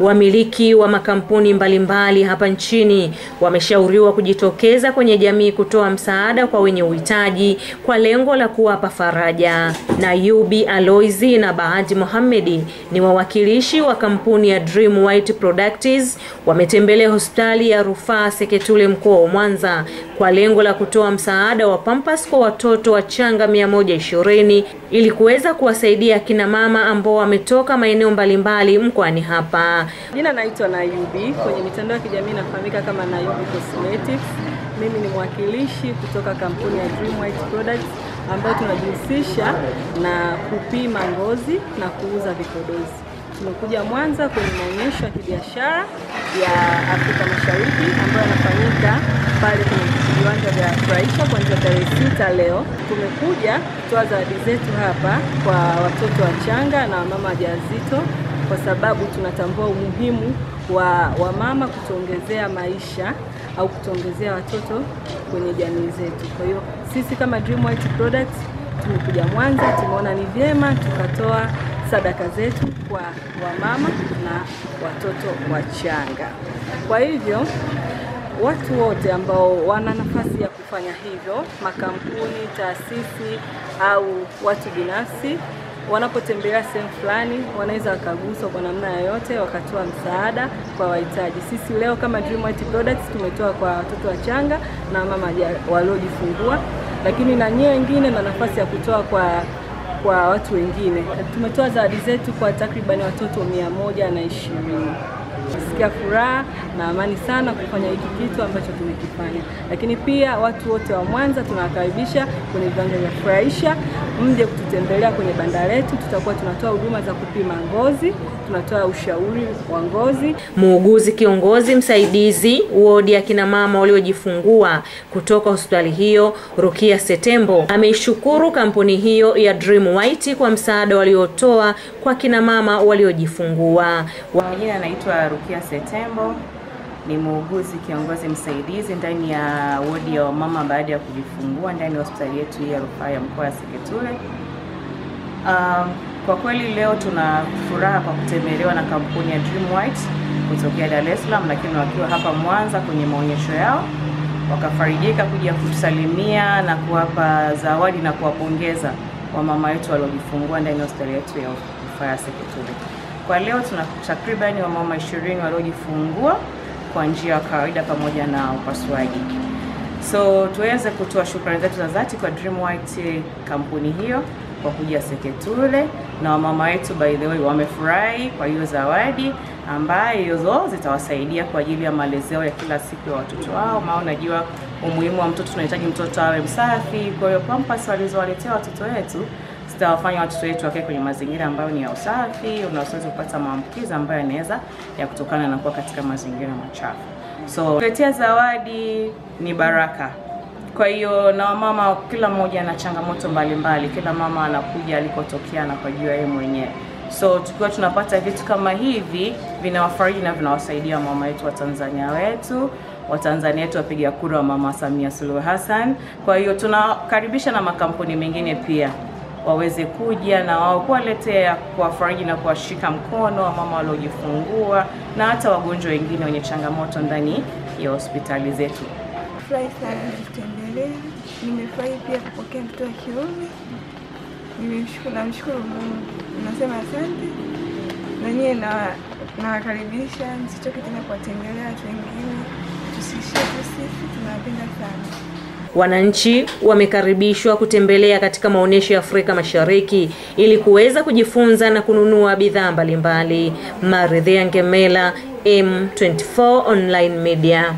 Wamiliki wa makampuni mbalimbali hapa nchini wameshauriwa kujitokeza kwenye jamii kutoa msaada kwa wenye uhitaji kwa lengo la kuwapa faraja. Na Yubi Aloizi na Bahati Mohamedi ni wawakilishi wa kampuni ya Dream White Products wametembelea hospitali ya rufaa Seketule mkoa wa Mwanza kwa lengo la kutoa msaada wa pampas kwa watoto wachanga 120 ili kuweza kuwasaidia kina mama ambao wametoka maeneo mbalimbali mkoani hapa. Jina naitwa Nayubi, kwenye mitandao ya kijamii nafahamika kama Nayubi Cosmetics. Mimi ni mwakilishi kutoka kampuni ya Dream White Products ambayo tunajihusisha na kupima ngozi na kuuza vipodozi. Tumekuja Mwanza kwenye maonyesho ya kibiashara ya Afrika Mashariki ambayo yanafanyika pale kwenye viwanja vya Furahisha kuanzia tarehe sita leo. Tumekuja kutoa zawadi zetu hapa kwa watoto wachanga na wamama wajawazito kwa sababu tunatambua umuhimu wa, wamama kutuongezea maisha au kutuongezea watoto kwenye jamii zetu. Kwa hiyo sisi kama Dream White Products tumekuja Mwanza, tumeona ni vyema tukatoa sadaka zetu kwa wamama na watoto wachanga. Kwa hivyo watu wote ambao wana nafasi ya kufanya hivyo, makampuni, taasisi au watu binafsi wanapotembelea sehemu fulani wanaweza wakaguswa kwa namna yoyote wakatoa msaada kwa wahitaji. Sisi leo kama Dream White Products tumetoa kwa watoto wachanga na mama waliojifungua, lakini na nyie wengine na nafasi ya kutoa kwa kwa watu wengine. Tumetoa zawadi zetu kwa takribani watoto mia moja na ishirini. Nasikia furaha na amani sana kufanya hiki kitu ambacho tumekifanya, lakini pia watu wote wa Mwanza tunawakaribisha kwenye viwanja vya Furahisha, mje kututembelea kwenye banda letu. Tutakuwa tunatoa huduma za kupima ngozi, tunatoa ushauri wa ngozi. Muuguzi kiongozi msaidizi wodi ya kina mama waliojifungua kutoka hospitali hiyo, Rukia Setembo, ameishukuru kampuni hiyo ya Dream White kwa msaada waliotoa kwa kina mama waliojifungua. Kwa majina anaitwa Rukia Setembo, ni muuguzi kiongozi msaidizi ndani ya wodi ya wamama baada ya kujifungua ndani ya hospitali yetu hii ya rufaa ya mkoa wa Seketule. Um, kwa kweli leo tuna furaha kwa kutembelewa na kampuni ya Dream White kutokea Dar es Salaam, lakini wakiwa hapa Mwanza kwenye maonyesho yao wakafarijika kuja kutusalimia na kuwapa zawadi na kuwapongeza wamama wetu waliojifungua ndani ya hospitali yetu ya rufaa ya Seketule. Kwa leo tuna takribani wamama ishirini waliojifungua kwa njia ya kawaida pamoja na upasuaji. So tuweze kutoa shukrani zetu za dhati kwa Dream White kampuni hiyo kwa kuja Seketule, na wamama wetu by the way wamefurahi kwa hiyo zawadi ambayo zitawasaidia kwa ajili ya malezi yao ya kila siku ya watoto wao. Maana unajua umuhimu wa mtoto, tunahitaji mtoto awe msafi. Kwa hiyo pampas walizowaletea watoto wetu zitawafanya watoto wetu wakae kwenye mazingira ambayo ni ya usafi, unaweza kupata maambukizi ambayo yanaweza ya kutokana na kuwa katika mazingira machafu. So kuletea zawadi ni baraka. Kwa hiyo na wamama, kila mmoja ana changamoto mbalimbali, kila mama anakuja alikotokea na kujua yeye mwenyewe. So tukiwa tunapata vitu kama hivi vinawafariji na vinawasaidia mama wetu wa Tanzania wetu Watanzania wetu wapiga kura wa Mama Samia Suluhu Hassan. Kwa hiyo tunakaribisha na makampuni mengine pia waweze kuja na wao kuwaletea, kuwafariji na kuwashika mkono wa mama waliojifungua na hata wagonjwa wengine wenye changamoto ndani ya hospitali zetu. Furahi sana kutembelea, nimefurahi pia kupokea mtoto wa kiume. Namshukuru Mungu, nasema asante na nyie, nawakaribisha msichoke tena kuwatembelea watu wengine, tusishie tu sisi, tunawapenda sana. Wananchi wamekaribishwa kutembelea katika maonyesho ya Afrika Mashariki ili kuweza kujifunza na kununua bidhaa mbalimbali. Maridhia Ngemela, M24 Online Media.